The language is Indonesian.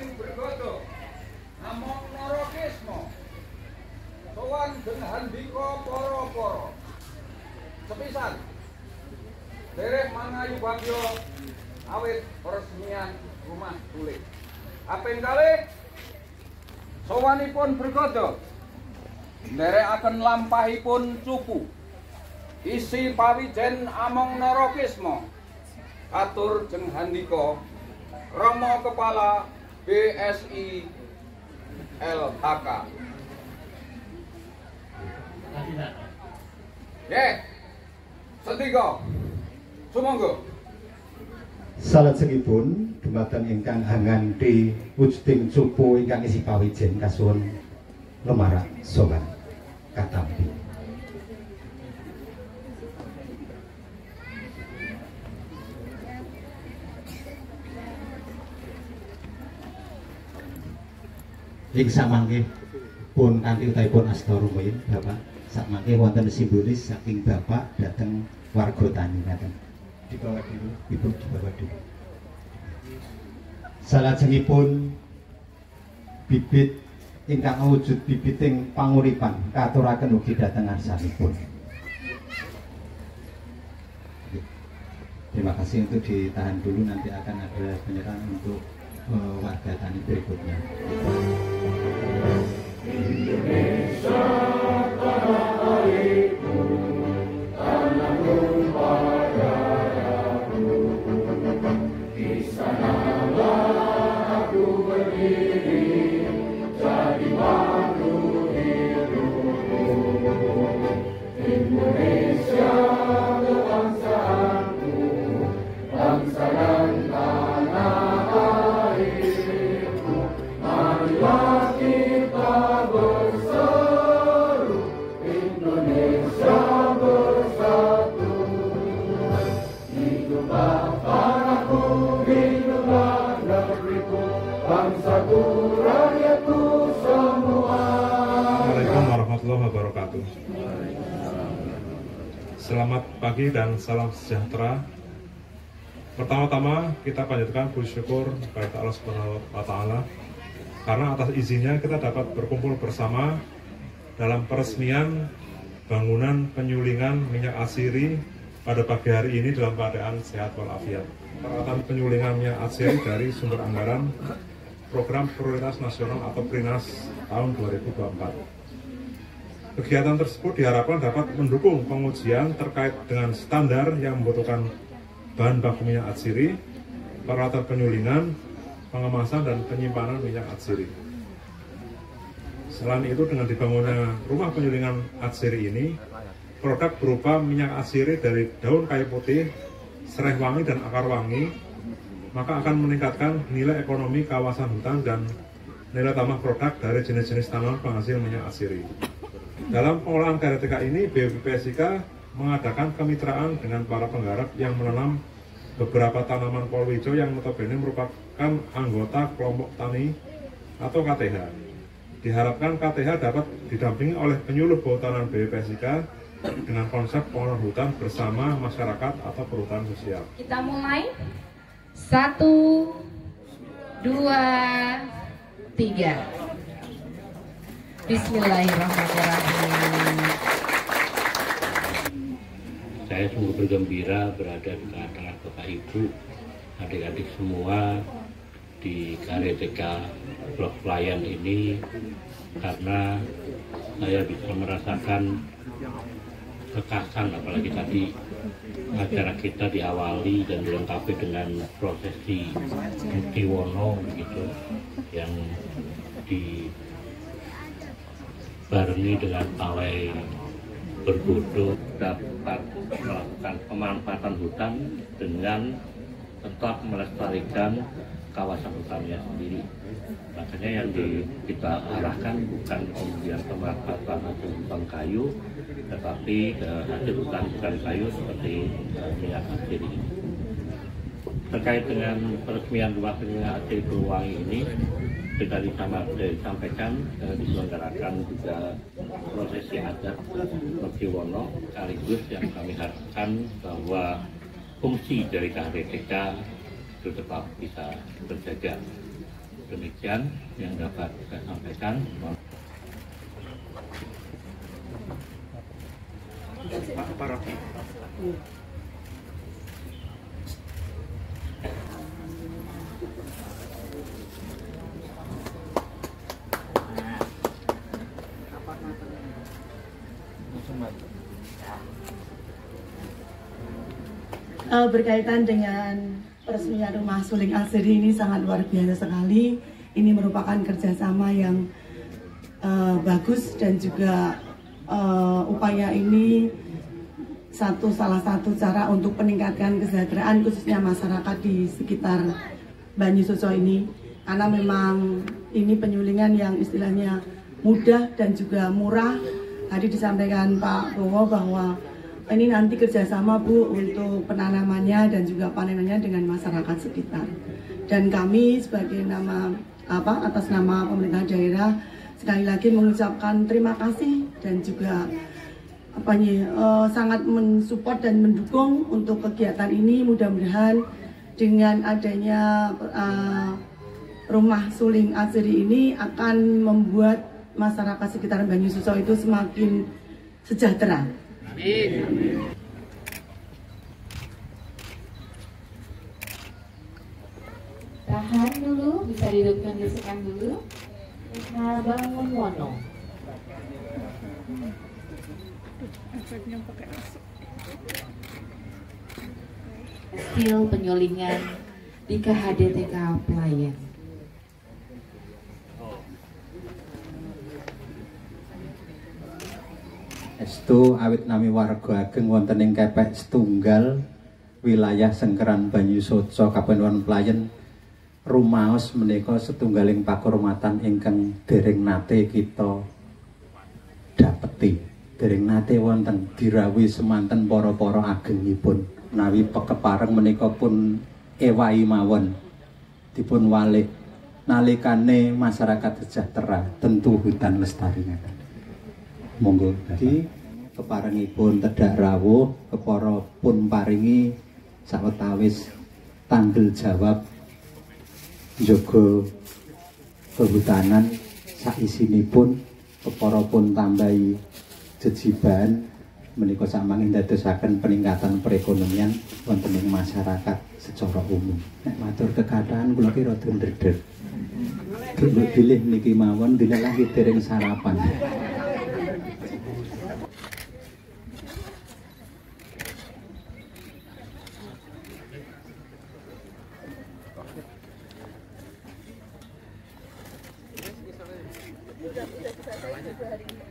ing bergodo namung soan sowan dengan diko poro-poro. Sepisan. Derek mangayu bagyo awet peresmian rumah tulik yang kali Soanipun bergodo derek akan lampahipun cupu. Isi pawijen among norokismo atur jeng handiko romo kepala BSI LHK. Ye, setiga, sumonggo. Salajengipun dumateng ingkang hangan di wujuding cupu ingkang isi pawijen kasuwun lemarak sowan katampi. Ing samangke pun kanthi utaipun asta rumiyin Bapak sakmangke wonten simbolis saking Bapak dhateng warga tani ngaten. Di bawah dulu, Ibu di bawah dulu. Salajengipun bibit ingkang wujud bibiting panguripan katuraken ugi dhateng arsanipun. Terima kasih untuk ditahan dulu nanti akan ada penyerahan untuk uh, warga tani berikutnya. Warahmatullahi wabarakatuh. Selamat pagi dan salam sejahtera. Pertama-tama kita panjatkan puji syukur kepada Allah Subhanahu wa taala karena atas izinnya kita dapat berkumpul bersama dalam peresmian bangunan penyulingan minyak asiri pada pagi hari ini dalam keadaan sehat walafiat. Peralatan penyulingan minyak asiri dari sumber anggaran Program Prioritas Nasional atau PRINAS tahun 2024. Kegiatan tersebut diharapkan dapat mendukung pengujian terkait dengan standar yang membutuhkan bahan baku minyak atsiri, peralatan penyulingan, pengemasan dan penyimpanan minyak atsiri. Selain itu dengan dibangunnya rumah penyulingan atsiri ini, produk berupa minyak atsiri dari daun kayu putih, serai wangi dan akar wangi maka akan meningkatkan nilai ekonomi kawasan hutan dan nilai tambah produk dari jenis-jenis tanaman penghasil minyak asiri. Dalam pengolahan KRTK ini, BPPSIK mengadakan kemitraan dengan para penggarap yang menanam beberapa tanaman polwijo yang notabene merupakan anggota kelompok tani atau KTH. Diharapkan KTH dapat didampingi oleh penyuluh kehutanan BPPSIK dengan konsep pengolahan hutan bersama masyarakat atau perhutanan sosial. Kita mulai. Satu, dua, tiga. Bismillahirrahmanirrahim. Saya sungguh bergembira berada di tengah-tengah Bapak Ibu, adik-adik semua di KRTK Blok Pelayan ini karena saya bisa merasakan kekasan apalagi tadi acara kita diawali dan dilengkapi dengan prosesi Mukti Wono begitu yang dibarengi dengan pawai berbodo dapat melakukan pemanfaatan hutan dengan tetap melestarikan kawasan hutannya sendiri. Makanya yang di, kita arahkan bukan kemudian pemanfaatan hasil hutan kayu, tetapi uh, hasil hutan bukan kayu seperti uh, minyak asir ini. Terkait dengan peresmian rumah minyak asir Peluwangi ini, sudah disampaikan uh, diselenggarakan juga prosesi adat Wono sekaligus yang kami harapkan bahwa fungsi dari KHTK itu tetap bisa terjaga. Demikian yang dapat saya sampaikan. Pak Parapi. Eh, berkaitan dengan peresmian rumah suling Asri ini sangat luar biasa sekali. Ini merupakan kerjasama yang eh, bagus dan juga eh, upaya ini satu salah satu cara untuk meningkatkan kesejahteraan khususnya masyarakat di sekitar Banyu Suco ini karena memang ini penyulingan yang istilahnya mudah dan juga murah. Tadi disampaikan Pak Bowo bahwa ini nanti kerjasama Bu untuk penanamannya dan juga panenannya dengan masyarakat sekitar. Dan kami sebagai nama apa atas nama pemerintah daerah sekali lagi mengucapkan terima kasih dan juga apa nih eh, sangat mensupport dan mendukung untuk kegiatan ini mudah-mudahan dengan adanya eh, rumah suling asri ini akan membuat masyarakat sekitar Banyu Suso itu semakin sejahtera. Tahan dulu, bisa didudukkan gesekan dulu. Kita bangun mono. Hasil penyulingan di KHDTK Pelayan. Estu awit nami warga ageng wonten ing kepek setunggal wilayah Sengkeran Banyu Soco Kabupaten Playen rumaos menika setunggaling pakurmatan ingkang dereng nate kita dapeti. Dereng nate wonten dirawi semanten para-para agengipun. Nawi pekepareng menika pun ewahi mawon. Dipun walik nalikane masyarakat sejahtera. Tentu hutan lestari ngaten monggo di keparengipun tedak rawuh kepara pun paringi sawetawis tanggel jawab njaga kehutanan saisinipun kepara pun tambahi jejiban menika samangin dadosaken peningkatan perekonomian wonten masyarakat secara umum nek matur kekathah kula ki rada ndredeg pilih niki mawon dina lagi dereng sarapan. ready.